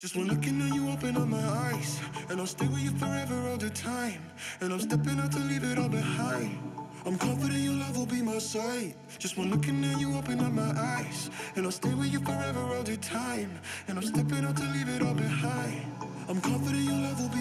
Just when looking at you, open up my eyes. And I'll stay with you forever all the time. And I'm stepping out to leave it all behind. I'm confident your love will be my sight. Just when looking at you, open up my eyes. And I'll stay with you forever all the time. And I'm stepping out to leave it all behind. I'm confident your love will be